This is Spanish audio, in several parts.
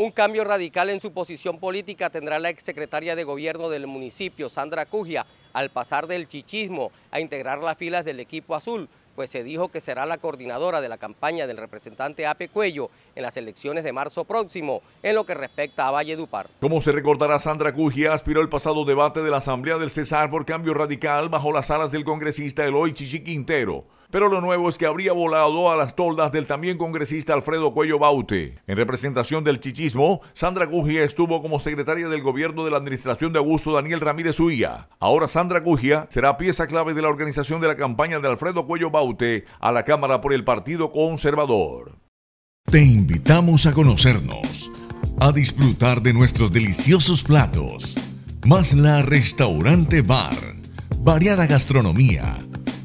Un cambio radical en su posición política tendrá la exsecretaria de gobierno del municipio, Sandra Cugia, al pasar del chichismo a integrar las filas del equipo azul, pues se dijo que será la coordinadora de la campaña del representante Ape Cuello en las elecciones de marzo próximo, en lo que respecta a Valledupar. Como se recordará, Sandra Cugia aspiró el pasado debate de la Asamblea del Cesar por cambio radical bajo las alas del congresista Eloy Chichi Quintero pero lo nuevo es que habría volado a las toldas del también congresista Alfredo Cuello Baute. En representación del chichismo, Sandra Gugia estuvo como secretaria del gobierno de la administración de Augusto Daniel Ramírez Huía. Ahora Sandra Gugia será pieza clave de la organización de la campaña de Alfredo Cuello Baute a la Cámara por el Partido Conservador. Te invitamos a conocernos, a disfrutar de nuestros deliciosos platos. Más la Restaurante Bar. Variada gastronomía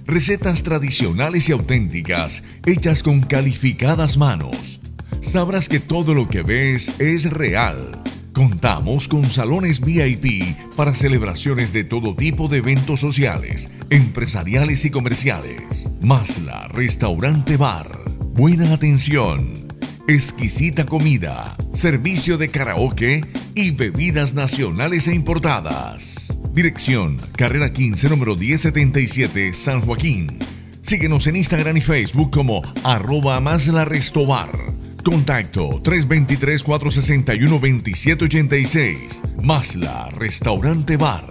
Recetas tradicionales y auténticas hechas con calificadas manos. Sabrás que todo lo que ves es real. Contamos con salones VIP para celebraciones de todo tipo de eventos sociales, empresariales y comerciales. Masla Restaurante Bar. Buena atención. Exquisita comida. Servicio de karaoke y bebidas nacionales e importadas. Dirección, carrera 15, número 1077, San Joaquín. Síguenos en Instagram y Facebook como arroba más la restobar. Contacto 323-461-2786. Masla Restaurante Bar.